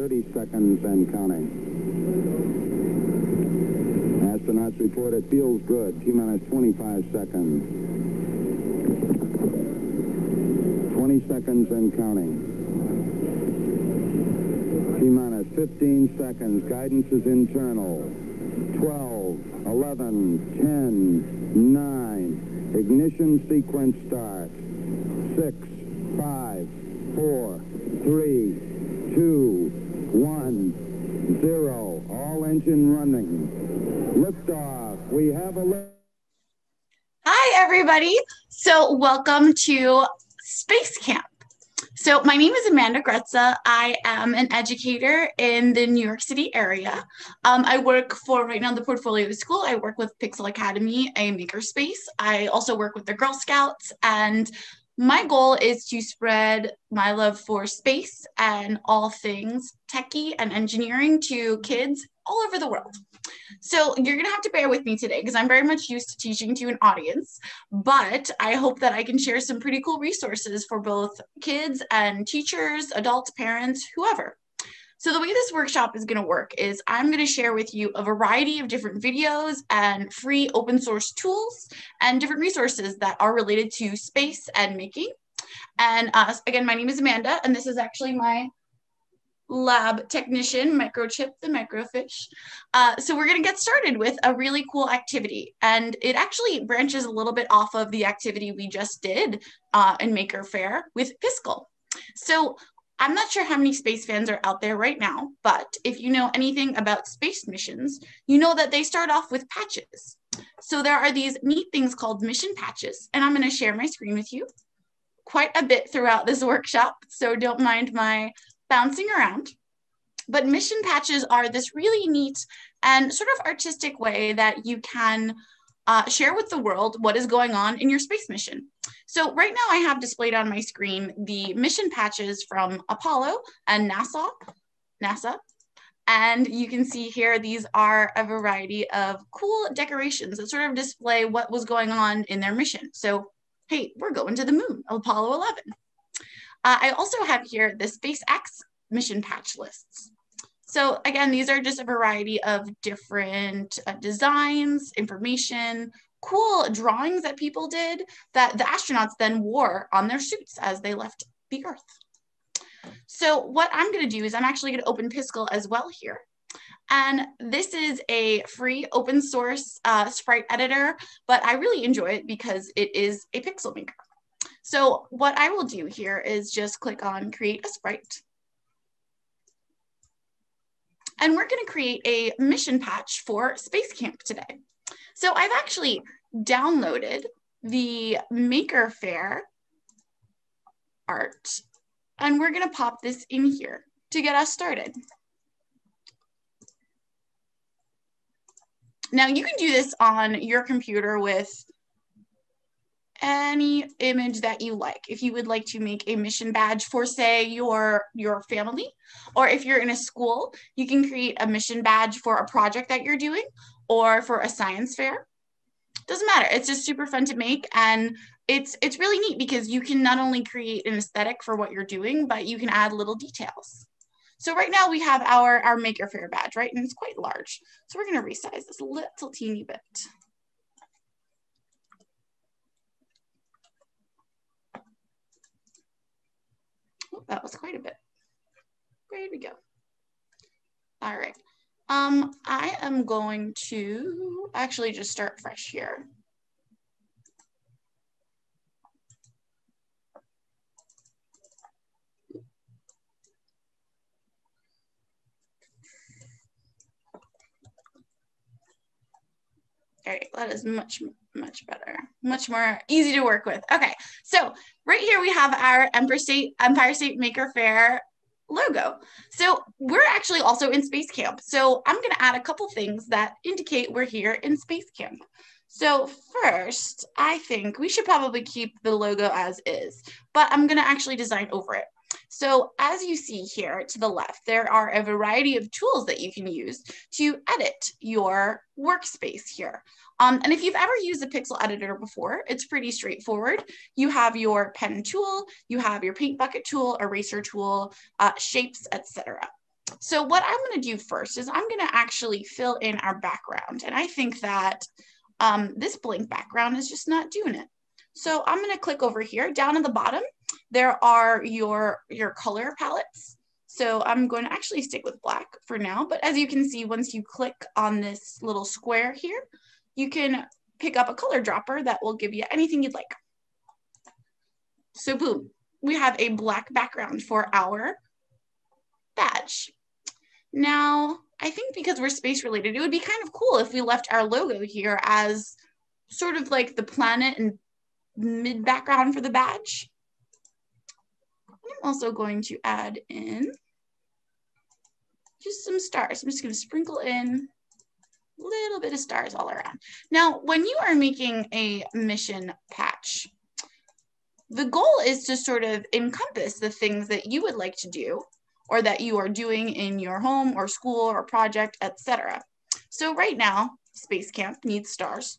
30 seconds and counting. Astronauts report it feels good. T minus 25 seconds. 20 seconds and counting. T minus 15 seconds. Guidance is internal. 12, 11, 10, 9. Ignition sequence starts. 6, 5, 4, 3, 2, 1, 0. All engine running. Liftoff. We have a lift. Hi, everybody. So, welcome to Space Camp. So, my name is Amanda Gretza. I am an educator in the New York City area. Um, I work for right now the Portfolio School. I work with Pixel Academy, a makerspace. I also work with the Girl Scouts and my goal is to spread my love for space and all things techie and engineering to kids all over the world. So you're going to have to bear with me today because I'm very much used to teaching to an audience, but I hope that I can share some pretty cool resources for both kids and teachers, adults, parents, whoever. So the way this workshop is going to work is I'm going to share with you a variety of different videos and free open source tools and different resources that are related to space and making. And uh, again, my name is Amanda, and this is actually my lab technician, Microchip the Microfish. Uh, so we're going to get started with a really cool activity. And it actually branches a little bit off of the activity we just did uh, in Maker Faire with Piskel. So I'm not sure how many space fans are out there right now, but if you know anything about space missions, you know that they start off with patches. So there are these neat things called mission patches, and I'm going to share my screen with you quite a bit throughout this workshop, so don't mind my bouncing around. But mission patches are this really neat and sort of artistic way that you can uh, share with the world what is going on in your space mission. So right now I have displayed on my screen the mission patches from Apollo and NASA, NASA. And you can see here, these are a variety of cool decorations that sort of display what was going on in their mission. So, hey, we're going to the moon, Apollo 11. Uh, I also have here the SpaceX mission patch lists. So again, these are just a variety of different uh, designs, information, cool drawings that people did that the astronauts then wore on their suits as they left the Earth. So what I'm going to do is I'm actually going to open Piskel as well here. And this is a free open source uh, sprite editor, but I really enjoy it because it is a pixel maker. So what I will do here is just click on create a sprite. And we're going to create a mission patch for Space Camp today. So I've actually downloaded the Maker Faire art, and we're going to pop this in here to get us started. Now you can do this on your computer with any image that you like. If you would like to make a mission badge for say your your family or if you're in a school, you can create a mission badge for a project that you're doing or for a science fair. Doesn't matter. It's just super fun to make and it's it's really neat because you can not only create an aesthetic for what you're doing, but you can add little details. So right now we have our, our Maker Faire badge, right? And it's quite large. So we're gonna resize this little teeny bit. That was quite a bit. Where did we go? All right. Um, I am going to actually just start fresh here. All right, that is much, much better, much more easy to work with. Okay, so right here we have our Empire State, Empire State Maker Faire logo. So we're actually also in Space Camp. So I'm going to add a couple things that indicate we're here in Space Camp. So first, I think we should probably keep the logo as is, but I'm going to actually design over it. So as you see here to the left, there are a variety of tools that you can use to edit your workspace here. Um, and if you've ever used a pixel editor before, it's pretty straightforward. You have your pen tool, you have your paint bucket tool, eraser tool, uh, shapes, etc. So what I'm going to do first is I'm going to actually fill in our background. And I think that um, this blank background is just not doing it. So I'm going to click over here down at the bottom. There are your, your color palettes. So I'm going to actually stick with black for now. But as you can see, once you click on this little square here, you can pick up a color dropper that will give you anything you'd like. So boom, we have a black background for our badge. Now, I think because we're space related, it would be kind of cool if we left our logo here as sort of like the planet and mid background for the badge. I'm also going to add in just some stars. I'm just going to sprinkle in a little bit of stars all around. Now, when you are making a mission patch, the goal is to sort of encompass the things that you would like to do or that you are doing in your home or school or project, etc. So right now, Space Camp needs stars.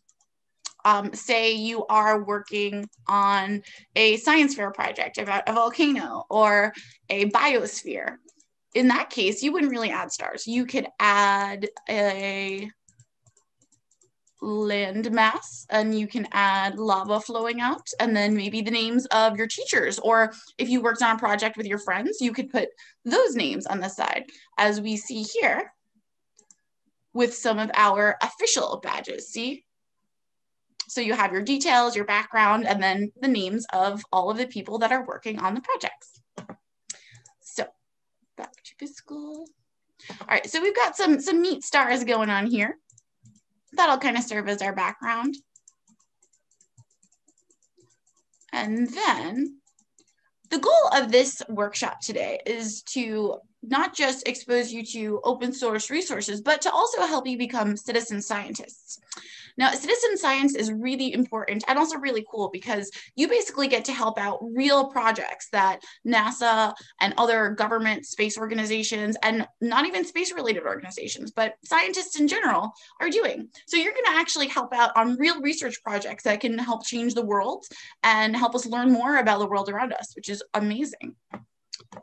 Um, say you are working on a science fair project about a volcano or a biosphere. In that case, you wouldn't really add stars. You could add a land mass and you can add lava flowing out and then maybe the names of your teachers or if you worked on a project with your friends you could put those names on the side as we see here with some of our official badges see so you have your details your background and then the names of all of the people that are working on the projects so back to school. all right so we've got some some neat stars going on here that'll kind of serve as our background. And then the goal of this workshop today is to not just expose you to open source resources, but to also help you become citizen scientists. Now, citizen science is really important and also really cool because you basically get to help out real projects that NASA and other government space organizations and not even space related organizations, but scientists in general are doing. So you're going to actually help out on real research projects that can help change the world and help us learn more about the world around us, which is amazing.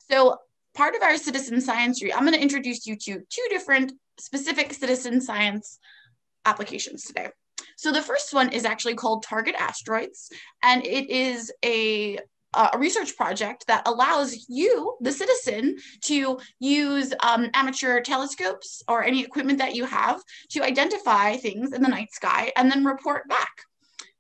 So part of our citizen science, I'm going to introduce you to two different specific citizen science applications today. So the first one is actually called Target Asteroids, and it is a a research project that allows you, the citizen, to use um, amateur telescopes or any equipment that you have to identify things in the night sky and then report back,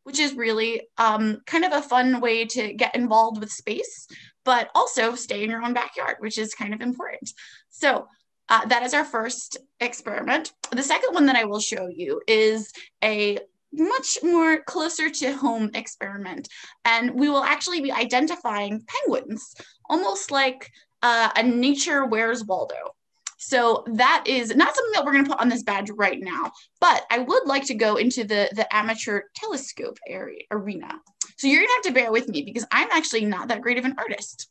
which is really um, kind of a fun way to get involved with space, but also stay in your own backyard, which is kind of important. So uh, that is our first experiment. The second one that I will show you is a much more closer to home experiment. And we will actually be identifying penguins, almost like uh, a nature where's Waldo. So that is not something that we're going to put on this badge right now, but I would like to go into the, the amateur telescope area arena. So you're going to have to bear with me because I'm actually not that great of an artist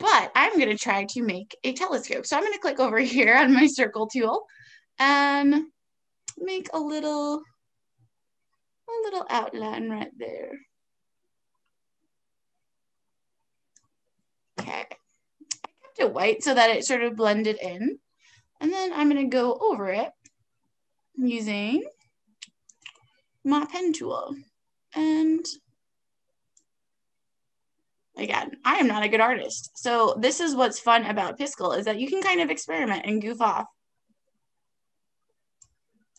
but I'm going to try to make a telescope. So I'm going to click over here on my circle tool and make a little, a little outline right there. Okay, I kept it white so that it sort of blended in. And then I'm going to go over it using my pen tool and again, I am not a good artist. So this is what's fun about Piskel is that you can kind of experiment and goof off.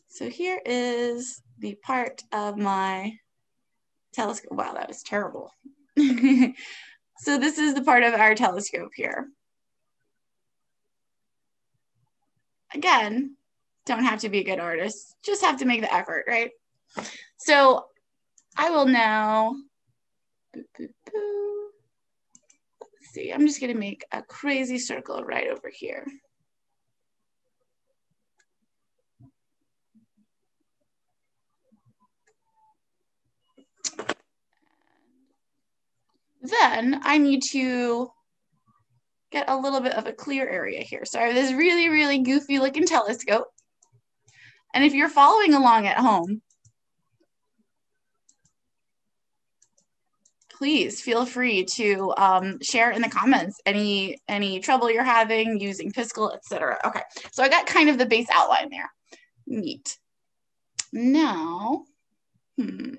So here is the part of my telescope. Wow, that was terrible. so this is the part of our telescope here. Again, don't have to be a good artist, just have to make the effort, right? So I will now boop, boop, boop see, I'm just gonna make a crazy circle right over here. Then I need to get a little bit of a clear area here. So I have this really, really goofy looking telescope. And if you're following along at home, please feel free to um, share in the comments any any trouble you're having using Piskel, etc. Okay, so I got kind of the base outline there. Neat. Now, hmm,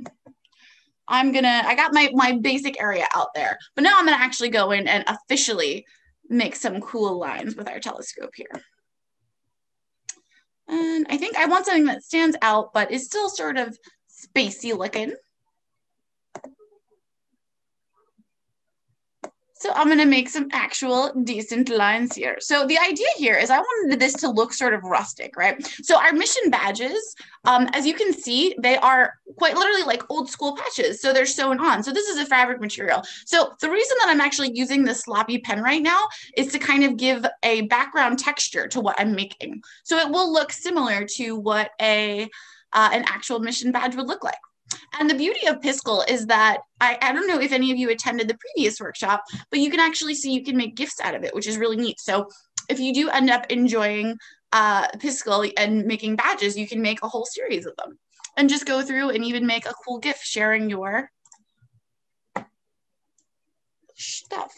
I'm gonna, I got my, my basic area out there, but now I'm gonna actually go in and officially make some cool lines with our telescope here. And I think I want something that stands out, but is still sort of spacey looking. So I'm going to make some actual decent lines here. So the idea here is I wanted this to look sort of rustic, right? So our mission badges, um, as you can see, they are quite literally like old school patches. So they're sewn on. So this is a fabric material. So the reason that I'm actually using this sloppy pen right now is to kind of give a background texture to what I'm making. So it will look similar to what a uh, an actual mission badge would look like. And the beauty of Piskel is that I, I don't know if any of you attended the previous workshop, but you can actually see you can make gifts out of it, which is really neat. So if you do end up enjoying uh, Piskel and making badges, you can make a whole series of them and just go through and even make a cool gift sharing your stuff.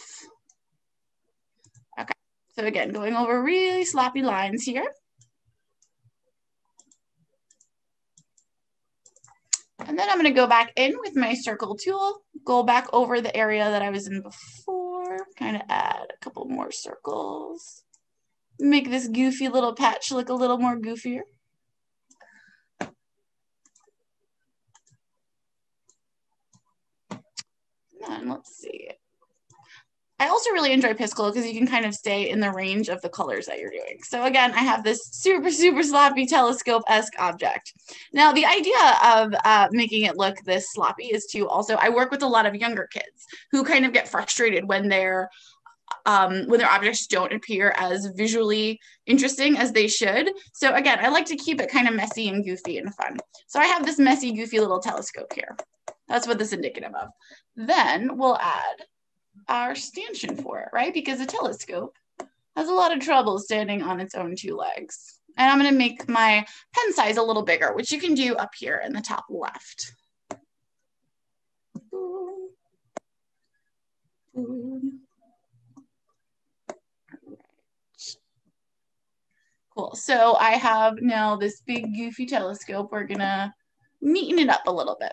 Okay, so again, going over really sloppy lines here. And then I'm going to go back in with my circle tool, go back over the area that I was in before, kind of add a couple more circles, make this goofy little patch look a little more goofier. And let's see. I also really enjoy Piskel because you can kind of stay in the range of the colors that you're doing. So again, I have this super, super sloppy telescope-esque object. Now, the idea of uh, making it look this sloppy is to also, I work with a lot of younger kids who kind of get frustrated when they're um, when their objects don't appear as visually interesting as they should. So again, I like to keep it kind of messy and goofy and fun. So I have this messy, goofy little telescope here. That's what this is indicative of. Then we'll add our stanchion for it, right? Because a telescope has a lot of trouble standing on its own two legs. And I'm going to make my pen size a little bigger, which you can do up here in the top left. Cool. So I have now this big goofy telescope. We're going to neaten it up a little bit.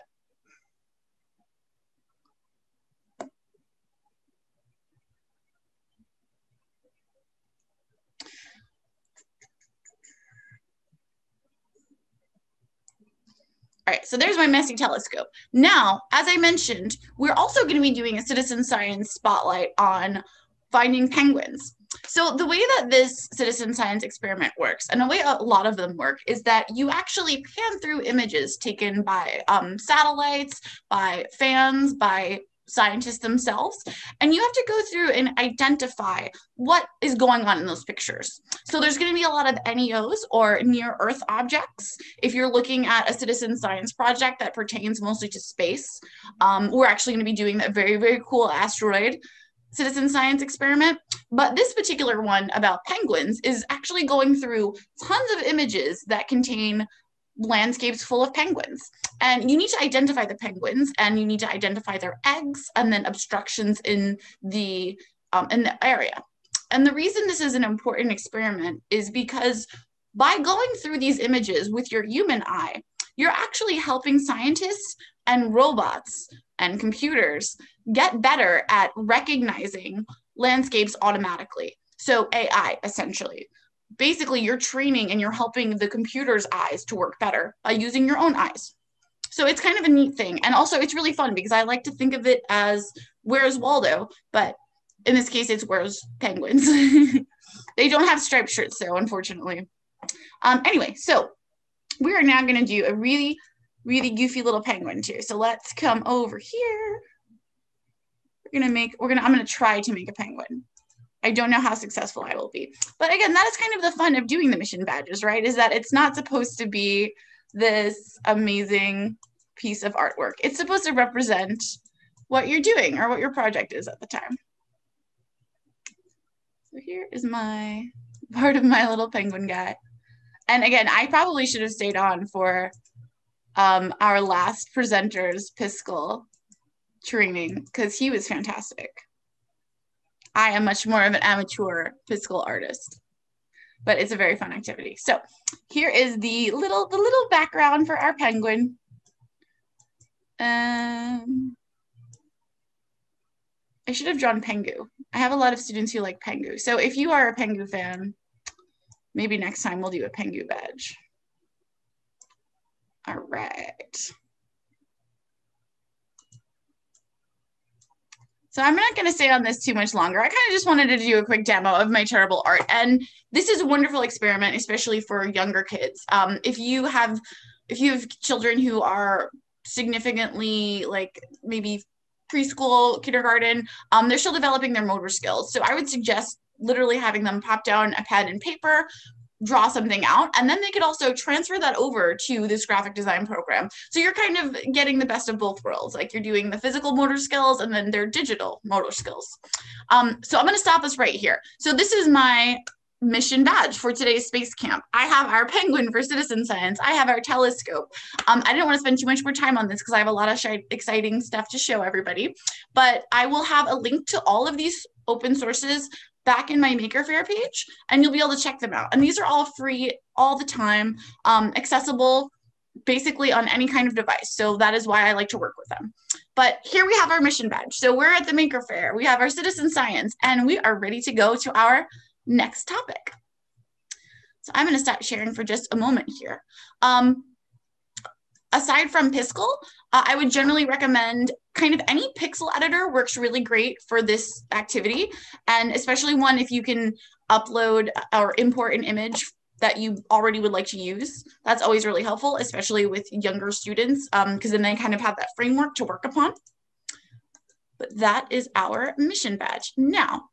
All right, so there's my messy telescope. Now, as I mentioned, we're also going to be doing a citizen science spotlight on finding penguins. So the way that this citizen science experiment works, and the way a lot of them work, is that you actually pan through images taken by um, satellites, by fans, by scientists themselves and you have to go through and identify what is going on in those pictures. So there's going to be a lot of NEOs or near earth objects. If you're looking at a citizen science project that pertains mostly to space um, we're actually going to be doing that very very cool asteroid citizen science experiment. But this particular one about penguins is actually going through tons of images that contain landscapes full of penguins. And you need to identify the penguins and you need to identify their eggs and then obstructions in the um, in the area. And the reason this is an important experiment is because by going through these images with your human eye, you're actually helping scientists and robots and computers get better at recognizing landscapes automatically. So AI essentially basically you're training and you're helping the computer's eyes to work better by using your own eyes. So it's kind of a neat thing. And also it's really fun because I like to think of it as where's Waldo, but in this case it's where's penguins. they don't have striped shirts though, unfortunately. Um, anyway, so we are now going to do a really, really goofy little penguin too. So let's come over here. We're to make, we're to, I'm to try to make a penguin. I don't know how successful I will be. But again, that is kind of the fun of doing the mission badges, right? Is that it's not supposed to be this amazing piece of artwork. It's supposed to represent what you're doing or what your project is at the time. So here is my part of my little penguin guy. And again, I probably should have stayed on for um, our last presenter's Piskel training because he was fantastic. I am much more of an amateur physical artist, but it's a very fun activity. So here is the little the little background for our penguin. Um, I should have drawn Pingu. I have a lot of students who like Pingu. So if you are a Pingu fan, maybe next time we'll do a Pingu badge. All right. So I'm not going to stay on this too much longer. I kind of just wanted to do a quick demo of my terrible art. And this is a wonderful experiment, especially for younger kids. Um, if you have if you have children who are significantly like maybe preschool, kindergarten, um, they're still developing their motor skills. So I would suggest literally having them pop down a pen and paper, draw something out, and then they could also transfer that over to this graphic design program. So you're kind of getting the best of both worlds. Like you're doing the physical motor skills and then their digital motor skills. Um, so I'm going to stop us right here. So this is my mission badge for today's space camp. I have our penguin for citizen science. I have our telescope. Um, I didn't want to spend too much more time on this because I have a lot of exciting stuff to show everybody, but I will have a link to all of these open sources back in my Maker Faire page, and you'll be able to check them out. And these are all free all the time, um, accessible basically on any kind of device. So that is why I like to work with them. But here we have our mission badge. So we're at the Maker Faire, we have our citizen science, and we are ready to go to our next topic. So I'm going to stop sharing for just a moment here. Um, aside from Piskel, uh, I would generally recommend kind of any pixel editor works really great for this activity. And especially one if you can upload or import an image that you already would like to use. That's always really helpful, especially with younger students, because um, then they kind of have that framework to work upon. But that is our mission badge. Now,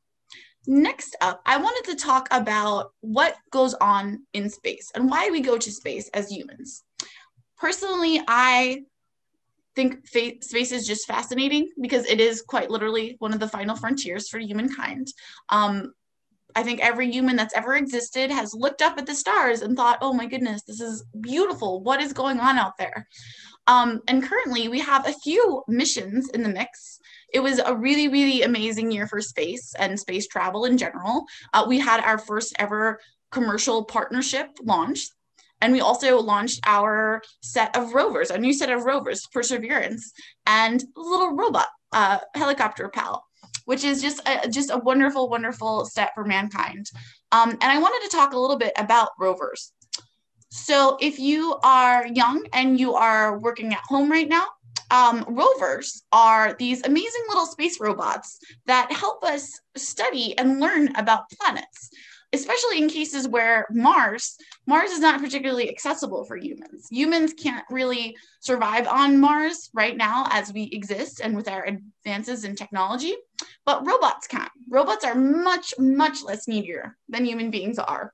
Next up, I wanted to talk about what goes on in space and why we go to space as humans. Personally, I think space is just fascinating because it is quite literally one of the final frontiers for humankind. Um, I think every human that's ever existed has looked up at the stars and thought, oh my goodness, this is beautiful. What is going on out there? Um, and currently, we have a few missions in the mix it was a really, really amazing year for space and space travel in general. Uh, we had our first ever commercial partnership launch. And we also launched our set of rovers, a new set of rovers, Perseverance, and little robot, uh, helicopter pal, which is just a, just a wonderful, wonderful step for mankind. Um, and I wanted to talk a little bit about rovers. So if you are young and you are working at home right now, um, rovers are these amazing little space robots that help us study and learn about planets especially in cases where Mars, Mars is not particularly accessible for humans. Humans can't really survive on Mars right now as we exist and with our advances in technology, but robots can. Robots are much, much less needier than human beings are,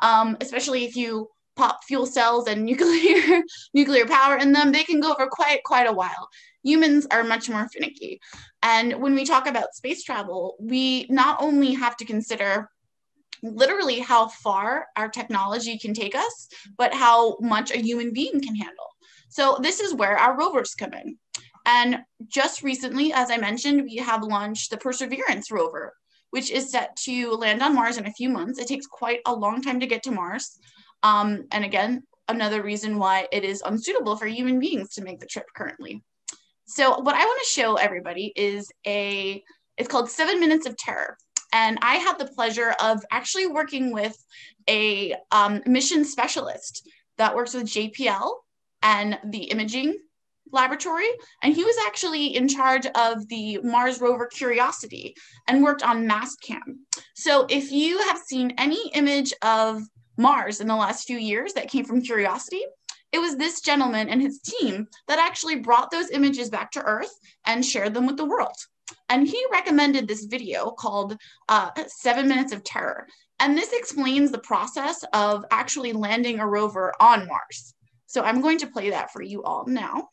um, especially if you pop fuel cells and nuclear nuclear power in them, they can go for quite quite a while. Humans are much more finicky. And when we talk about space travel, we not only have to consider literally how far our technology can take us, but how much a human being can handle. So this is where our rovers come in. And just recently, as I mentioned, we have launched the Perseverance rover, which is set to land on Mars in a few months. It takes quite a long time to get to Mars. Um, and again, another reason why it is unsuitable for human beings to make the trip currently. So what I want to show everybody is a, it's called Seven Minutes of Terror. And I had the pleasure of actually working with a um, mission specialist that works with JPL and the imaging laboratory. And he was actually in charge of the Mars rover Curiosity and worked on Mastcam. So if you have seen any image of Mars in the last few years that came from Curiosity. It was this gentleman and his team that actually brought those images back to Earth and shared them with the world. And he recommended this video called uh, Seven Minutes of Terror. And this explains the process of actually landing a rover on Mars. So I'm going to play that for you all now.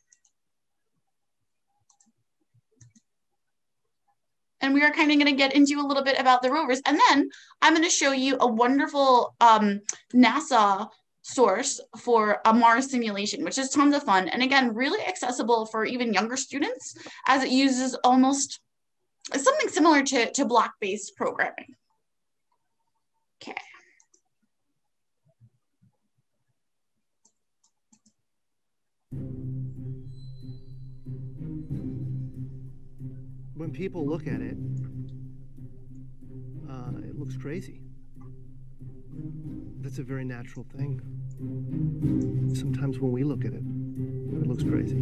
and we are kind of going to get into a little bit about the rovers. And then I'm going to show you a wonderful um, NASA source for a Mars simulation, which is tons of fun. And again, really accessible for even younger students as it uses almost something similar to, to block-based programming. Okay. When people look at it, uh, it looks crazy. That's a very natural thing. Sometimes when we look at it, it looks crazy.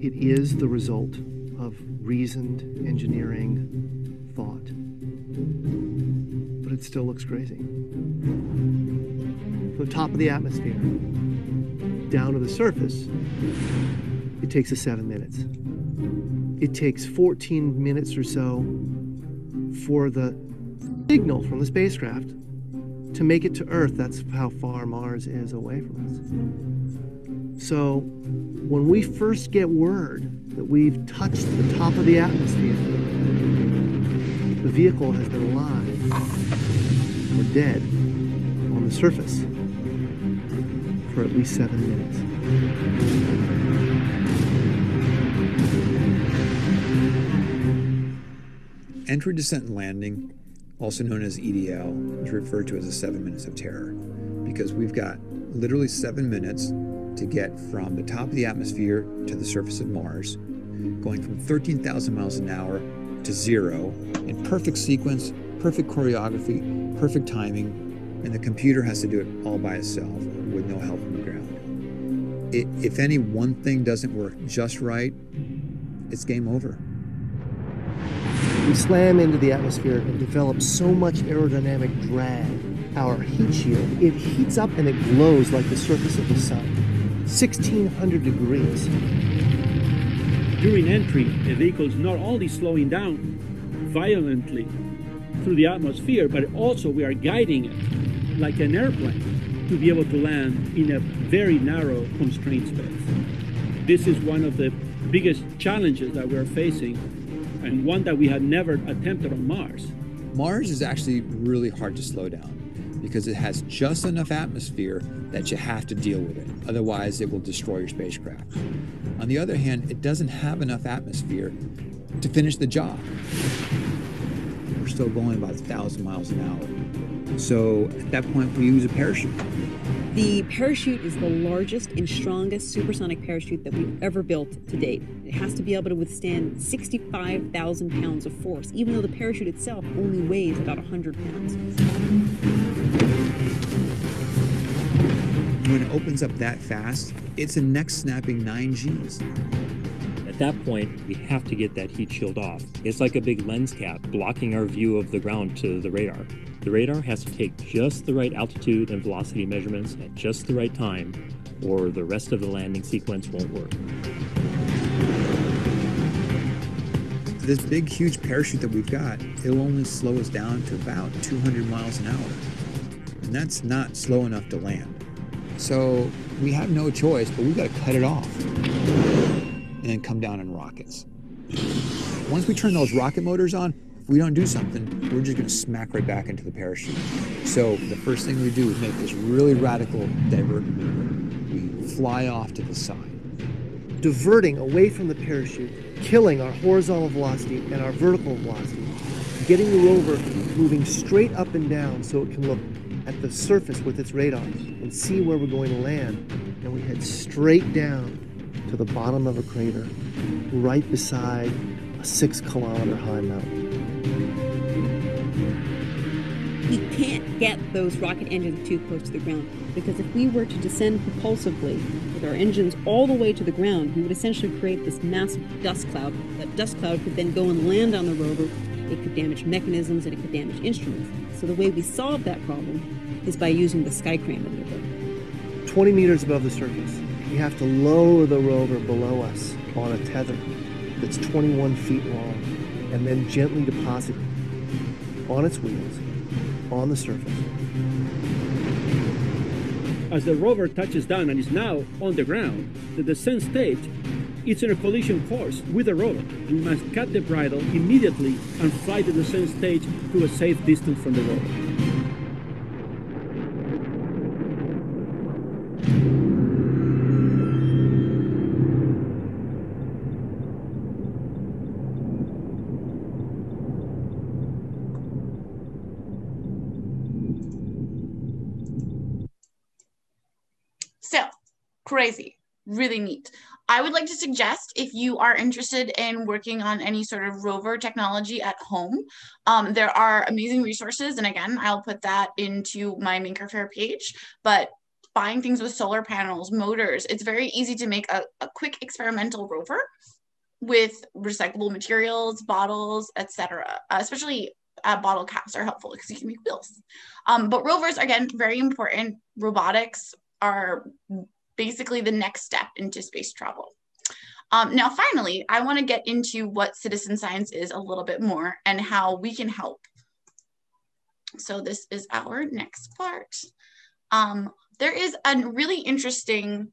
It is the result of reasoned engineering thought, but it still looks crazy. From the top of the atmosphere down to the surface, it takes us seven minutes. It takes 14 minutes or so for the signal from the spacecraft to make it to Earth. That's how far Mars is away from us. So when we first get word that we've touched the top of the atmosphere, the vehicle has been alive or dead on the surface for at least seven minutes. Entry, descent, and landing, also known as EDL, is referred to as the seven minutes of terror because we've got literally seven minutes to get from the top of the atmosphere to the surface of Mars, going from 13,000 miles an hour to zero in perfect sequence, perfect choreography, perfect timing, and the computer has to do it all by itself with no help from the ground. It, if any one thing doesn't work just right, it's game over. We slam into the atmosphere and develop so much aerodynamic drag. Our heat shield, it heats up and it glows like the surface of the sun. 1600 degrees. During entry, the vehicle is not only slowing down violently through the atmosphere, but also we are guiding it like an airplane to be able to land in a very narrow constrained space. This is one of the biggest challenges that we're facing and one that we had never attempted on Mars. Mars is actually really hard to slow down because it has just enough atmosphere that you have to deal with it. Otherwise, it will destroy your spacecraft. On the other hand, it doesn't have enough atmosphere to finish the job. We're still going about 1,000 miles an hour. So at that point, we use a parachute. The parachute is the largest and strongest supersonic parachute that we've ever built to date. It has to be able to withstand 65,000 pounds of force, even though the parachute itself only weighs about 100 pounds. When it opens up that fast, it's a neck snapping 9 Gs. At that point, we have to get that heat shield off. It's like a big lens cap blocking our view of the ground to the radar. The radar has to take just the right altitude and velocity measurements at just the right time, or the rest of the landing sequence won't work. This big, huge parachute that we've got, it'll only slow us down to about 200 miles an hour. And that's not slow enough to land. So we have no choice, but we've got to cut it off and then come down in rockets. Once we turn those rocket motors on, if we don't do something, we're just going to smack right back into the parachute. So the first thing we do is make this really radical divert maneuver. We fly off to the side. Diverting away from the parachute, killing our horizontal velocity and our vertical velocity, getting the rover moving straight up and down so it can look at the surface with its radar and see where we're going to land. And we head straight down to the bottom of a crater right beside a six kilometer high mountain. We can't get those rocket engines too close to the ground because if we were to descend propulsively with our engines all the way to the ground, we would essentially create this massive dust cloud. That dust cloud could then go and land on the rover. It could damage mechanisms and it could damage instruments. So the way we solve that problem is by using the sky crane maneuver. 20 meters above the surface, we have to lower the rover below us on a tether that's 21 feet long and then gently deposit on its wheels on the surface. As the rover touches down and is now on the ground, the descent stage it's in a collision course with a road. We must cut the bridle immediately and fly the descent stage to a safe distance from the road. crazy, really neat. I would like to suggest if you are interested in working on any sort of rover technology at home, um, there are amazing resources. And again, I'll put that into my Maker Faire page. But buying things with solar panels, motors, it's very easy to make a, a quick experimental rover with recyclable materials, bottles, etc. Uh, especially uh, bottle caps are helpful because you can make wheels. Um, but rovers, again, very important. Robotics are basically the next step into space travel. Um, now, finally, I want to get into what citizen science is a little bit more and how we can help. So this is our next part. Um, there is a really interesting,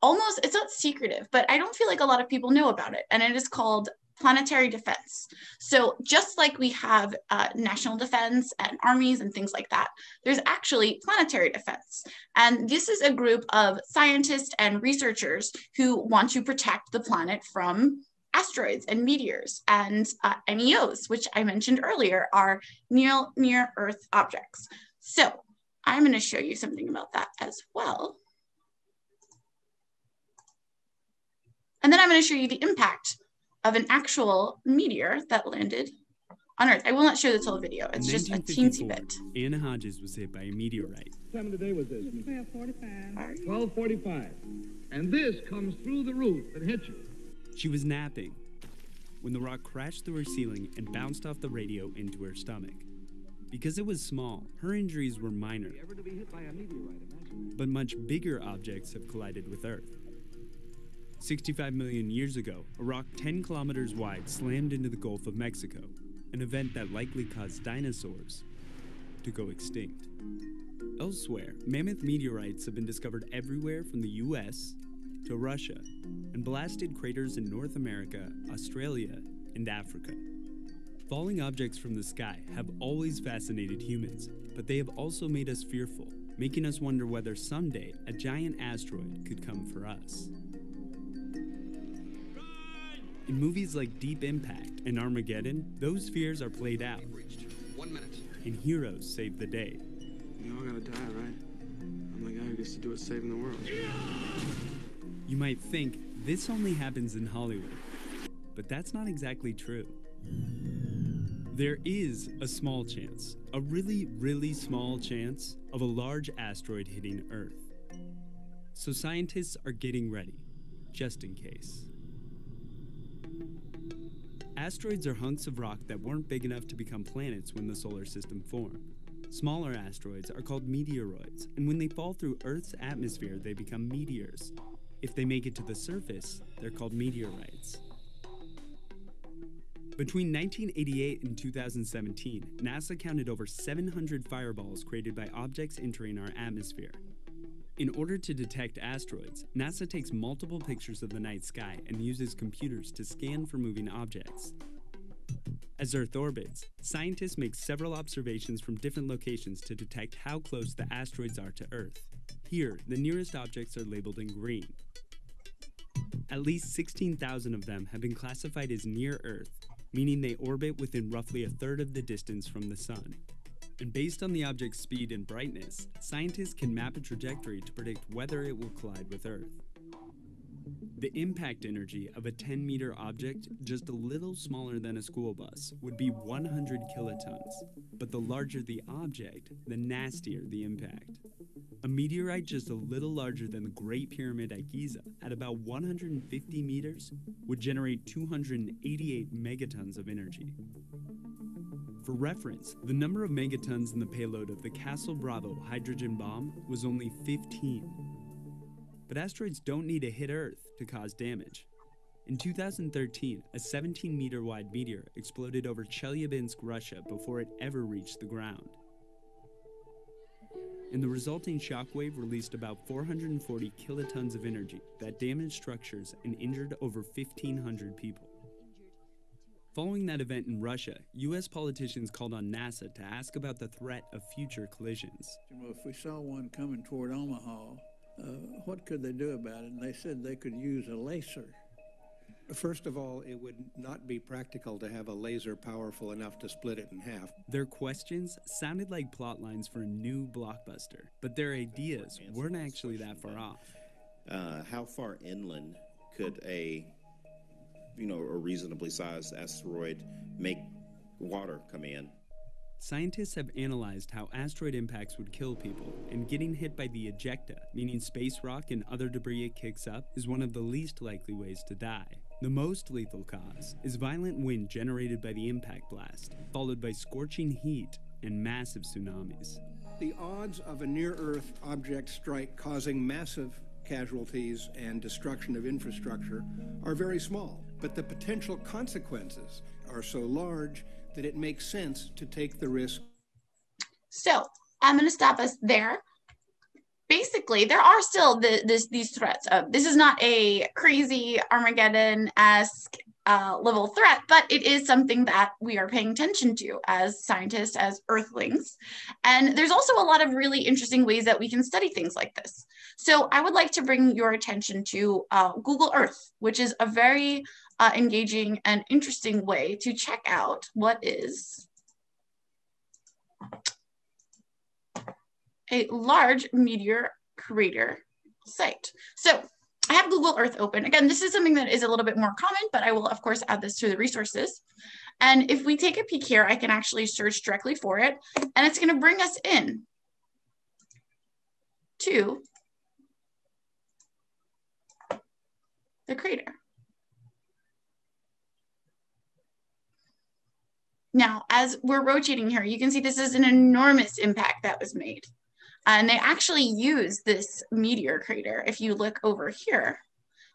almost, it's not secretive, but I don't feel like a lot of people know about it. And it is called planetary defense. So just like we have uh, national defense and armies and things like that, there's actually planetary defense. And this is a group of scientists and researchers who want to protect the planet from asteroids and meteors and uh, NEOs, which I mentioned earlier are near, near Earth objects. So I'm going to show you something about that as well. And then I'm going to show you the impact of an actual meteor that landed on Earth. I will not show the whole video. It's just a teensy bit. Anna Hodges was hit by a meteorite. What time of the day was this? 1245. 1245. And this comes through the roof and hits you. She was napping when the rock crashed through her ceiling and bounced off the radio into her stomach. Because it was small, her injuries were minor. Ever to be hit by a meteorite. But much bigger objects have collided with Earth. 65 million years ago, a rock 10 kilometers wide slammed into the Gulf of Mexico, an event that likely caused dinosaurs to go extinct. Elsewhere, mammoth meteorites have been discovered everywhere from the US to Russia and blasted craters in North America, Australia, and Africa. Falling objects from the sky have always fascinated humans, but they have also made us fearful, making us wonder whether someday a giant asteroid could come for us. In movies like Deep Impact and Armageddon, those fears are played out. One minute. And heroes save the day. We all gotta die, right? I'm the guy who gets to do it saving the world. You might think this only happens in Hollywood, but that's not exactly true. There is a small chance, a really, really small chance, of a large asteroid hitting Earth. So scientists are getting ready, just in case. Asteroids are hunks of rock that weren't big enough to become planets when the solar system formed. Smaller asteroids are called meteoroids, and when they fall through Earth's atmosphere, they become meteors. If they make it to the surface, they're called meteorites. Between 1988 and 2017, NASA counted over 700 fireballs created by objects entering our atmosphere. In order to detect asteroids, NASA takes multiple pictures of the night sky and uses computers to scan for moving objects. As Earth orbits, scientists make several observations from different locations to detect how close the asteroids are to Earth. Here, the nearest objects are labeled in green. At least 16,000 of them have been classified as near Earth, meaning they orbit within roughly a third of the distance from the Sun. And based on the object's speed and brightness, scientists can map a trajectory to predict whether it will collide with Earth. The impact energy of a 10 meter object, just a little smaller than a school bus, would be 100 kilotons. But the larger the object, the nastier the impact. A meteorite just a little larger than the Great Pyramid at Giza, at about 150 meters, would generate 288 megatons of energy. For reference, the number of megatons in the payload of the Castle Bravo hydrogen bomb was only 15. But asteroids don't need to hit Earth to cause damage. In 2013, a 17 meter wide meteor exploded over Chelyabinsk, Russia before it ever reached the ground. And the resulting shockwave released about 440 kilotons of energy that damaged structures and injured over 1,500 people. Following that event in Russia, US politicians called on NASA to ask about the threat of future collisions. Well, if we saw one coming toward Omaha, uh, what could they do about it? And they said they could use a laser. First of all, it would not be practical to have a laser powerful enough to split it in half. Their questions sounded like plot lines for a new blockbuster, but their ideas weren't actually that far off. uh, how far inland could a, you know, a reasonably sized asteroid make water come in? Scientists have analyzed how asteroid impacts would kill people, and getting hit by the ejecta, meaning space rock and other debris it kicks up, is one of the least likely ways to die. The most lethal cause is violent wind generated by the impact blast, followed by scorching heat and massive tsunamis. The odds of a near Earth object strike causing massive casualties and destruction of infrastructure are very small, but the potential consequences are so large that it makes sense to take the risk. So I'm going to stop us there. Basically, there are still the, this, these threats. Uh, this is not a crazy Armageddon-esque uh, level threat, but it is something that we are paying attention to as scientists, as Earthlings. And there's also a lot of really interesting ways that we can study things like this. So I would like to bring your attention to uh, Google Earth, which is a very uh, engaging and interesting way to check out what is a large meteor crater site. So I have Google Earth open. Again, this is something that is a little bit more common, but I will of course add this to the resources. And if we take a peek here, I can actually search directly for it and it's gonna bring us in to the crater. Now, as we're rotating here, you can see this is an enormous impact that was made. And they actually use this meteor crater, if you look over here,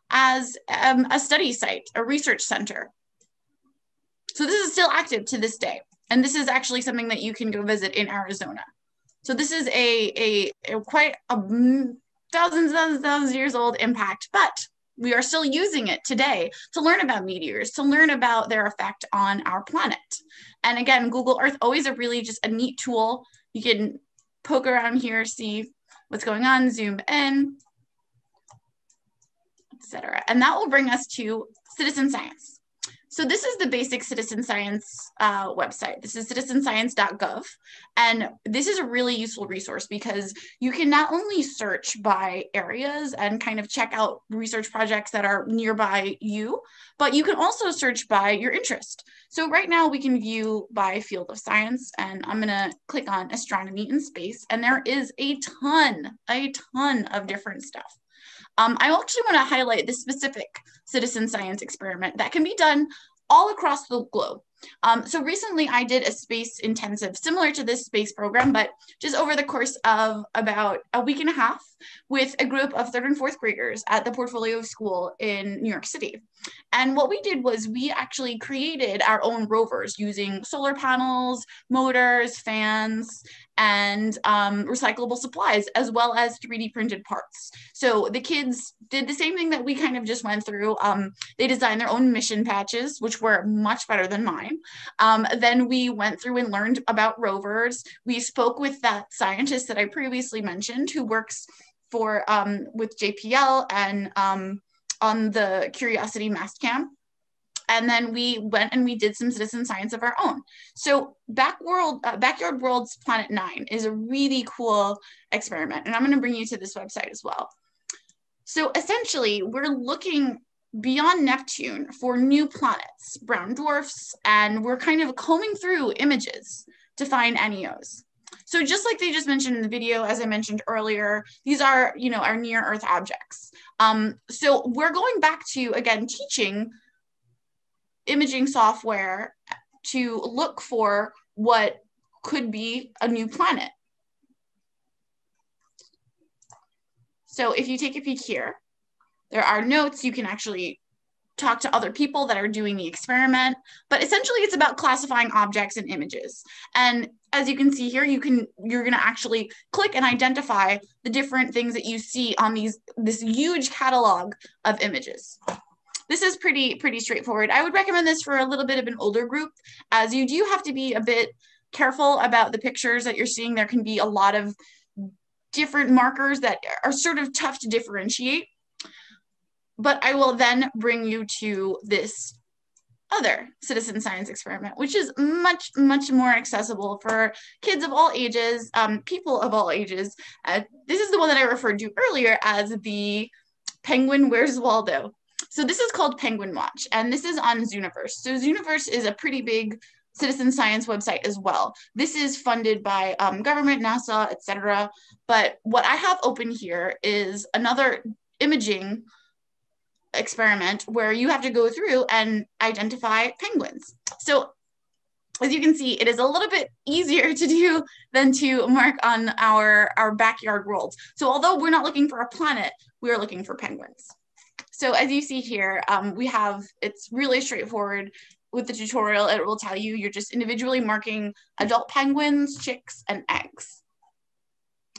as um, a study site, a research center. So this is still active to this day. And this is actually something that you can go visit in Arizona. So this is a, a, a quite a thousands, thousands, thousands of years old impact, but we are still using it today to learn about meteors, to learn about their effect on our planet. And again, Google Earth always a really just a neat tool. You can poke around here, see what's going on, zoom in, etc. And that will bring us to citizen science. So this is the basic citizen science uh, website. This is citizenscience.gov. And this is a really useful resource because you can not only search by areas and kind of check out research projects that are nearby you, but you can also search by your interest. So right now we can view by field of science and I'm gonna click on astronomy and space and there is a ton, a ton of different stuff. Um, I actually want to highlight this specific citizen science experiment that can be done all across the globe. Um, so recently I did a space intensive similar to this space program, but just over the course of about a week and a half with a group of third and fourth graders at the Portfolio School in New York City. And what we did was we actually created our own rovers using solar panels, motors, fans, and um, recyclable supplies, as well as 3D printed parts. So the kids did the same thing that we kind of just went through. Um, they designed their own mission patches, which were much better than mine. Um, then we went through and learned about rovers. We spoke with that scientist that I previously mentioned who works for um, with JPL and um, on the Curiosity Mastcam and then we went and we did some citizen science of our own. So Back World, uh, Backyard Worlds Planet Nine is a really cool experiment, and I'm going to bring you to this website as well. So essentially, we're looking beyond Neptune for new planets, brown dwarfs, and we're kind of combing through images to find NEOs. So just like they just mentioned in the video, as I mentioned earlier, these are, you know, our near Earth objects. Um, so we're going back to, again, teaching imaging software to look for what could be a new planet. So if you take a peek here, there are notes. You can actually talk to other people that are doing the experiment, but essentially it's about classifying objects and images. And as you can see here, you can you're going to actually click and identify the different things that you see on these this huge catalog of images this is pretty pretty straightforward. I would recommend this for a little bit of an older group as you do have to be a bit careful about the pictures that you're seeing. There can be a lot of different markers that are sort of tough to differentiate. But I will then bring you to this other citizen science experiment, which is much, much more accessible for kids of all ages, um, people of all ages. Uh, this is the one that I referred to earlier as the Penguin, Where's Waldo? So this is called Penguin Watch, and this is on Zooniverse. So Zooniverse is a pretty big citizen science website as well. This is funded by um, government, NASA, etc. But what I have open here is another imaging experiment where you have to go through and identify penguins. So as you can see, it is a little bit easier to do than to mark on our, our backyard worlds. So although we're not looking for a planet, we are looking for penguins. So as you see here, um, we have, it's really straightforward with the tutorial. It will tell you you're just individually marking adult penguins, chicks, and eggs.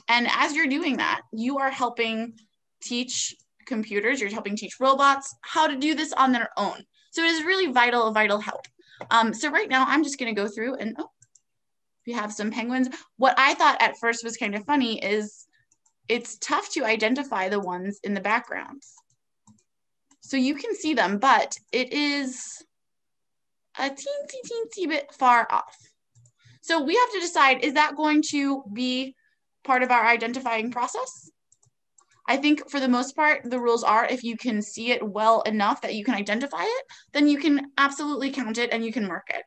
And as you're doing that, you are helping teach computers, you're helping teach robots how to do this on their own. So it is really vital, vital help. Um, so right now I'm just gonna go through and oh, we have some penguins. What I thought at first was kind of funny is it's tough to identify the ones in the backgrounds. So you can see them, but it is a teensy, teensy bit far off. So we have to decide, is that going to be part of our identifying process? I think for the most part, the rules are if you can see it well enough that you can identify it, then you can absolutely count it and you can mark it.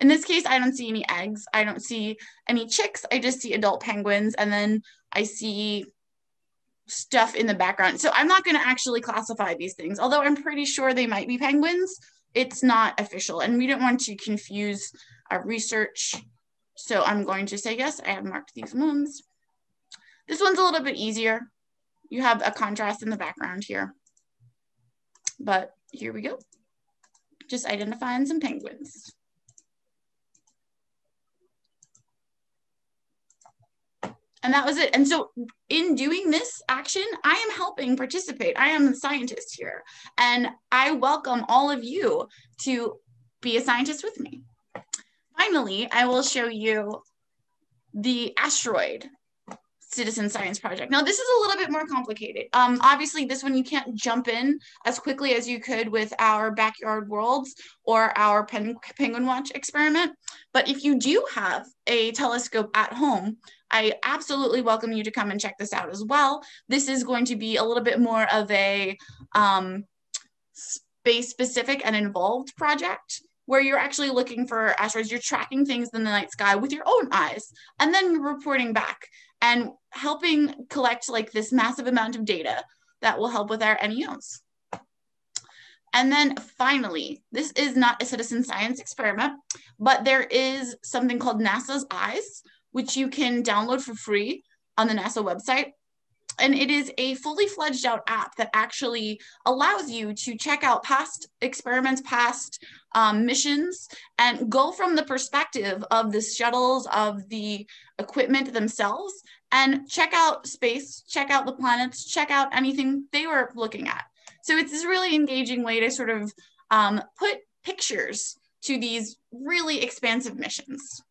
In this case, I don't see any eggs. I don't see any chicks. I just see adult penguins. And then I see stuff in the background. So I'm not going to actually classify these things, although I'm pretty sure they might be penguins. It's not official, and we don't want to confuse our research. So I'm going to say yes, I have marked these moons. This one's a little bit easier. You have a contrast in the background here. But here we go. Just identifying some penguins. And that was it. And so, in doing this action, I am helping participate. I am a scientist here. And I welcome all of you to be a scientist with me. Finally, I will show you the asteroid citizen science project. Now, this is a little bit more complicated. Um, obviously, this one you can't jump in as quickly as you could with our backyard worlds or our pen penguin watch experiment. But if you do have a telescope at home, I absolutely welcome you to come and check this out as well. This is going to be a little bit more of a um, space specific and involved project where you're actually looking for asteroids, you're tracking things in the night sky with your own eyes, and then reporting back and helping collect like this massive amount of data that will help with our NEOs. And then finally, this is not a citizen science experiment, but there is something called NASA's EYES, which you can download for free on the NASA website. And it is a fully fledged out app that actually allows you to check out past experiments, past um, missions, and go from the perspective of the shuttles, of the equipment themselves, and check out space, check out the planets, check out anything they were looking at. So it's this really engaging way to sort of um, put pictures to these really expansive missions.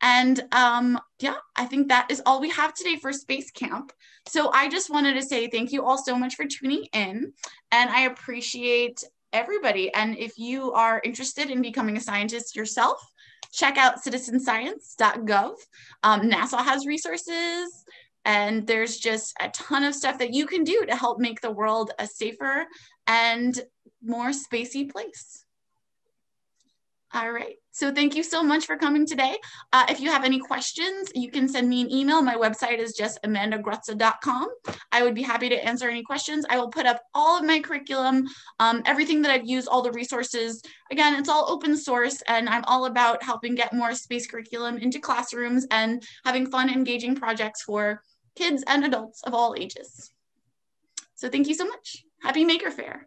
And um, yeah, I think that is all we have today for Space Camp. So I just wanted to say thank you all so much for tuning in. And I appreciate everybody. And if you are interested in becoming a scientist yourself, check out citizenscience.gov. Um, NASA has resources. And there's just a ton of stuff that you can do to help make the world a safer and more spacey place. All right. So thank you so much for coming today. Uh, if you have any questions, you can send me an email. My website is just amandagrutza.com. I would be happy to answer any questions. I will put up all of my curriculum, um, everything that I've used, all the resources. Again, it's all open source and I'm all about helping get more space curriculum into classrooms and having fun, engaging projects for kids and adults of all ages. So thank you so much. Happy Maker Faire.